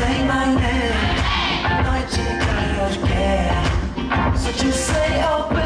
say my name, I think I. So just say open.